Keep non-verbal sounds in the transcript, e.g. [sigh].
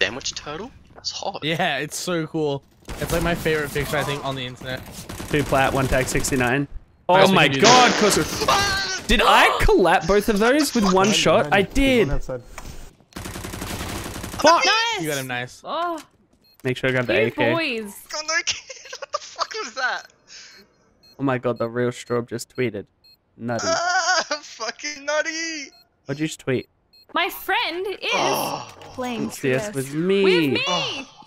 Sandwich turtle? That's hot. Yeah, it's so cool. It's like my favorite picture I think on the internet. Two plat, one tag 69. Oh my god, Kosu. Did I collat both of those with one shot? I did. outside. Fuck. You got him nice. Oh, Make sure I grab the you AK. boys. God, no [laughs] kid. What the fuck was that? Oh my god, the real strobe just tweeted. Nutty. Ah, [laughs] fucking nutty. What'd you just tweet? My friend is Oh. playing CS CS with me. With me. Oh.